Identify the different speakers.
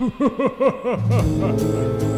Speaker 1: Ha ha ha ha ha ha!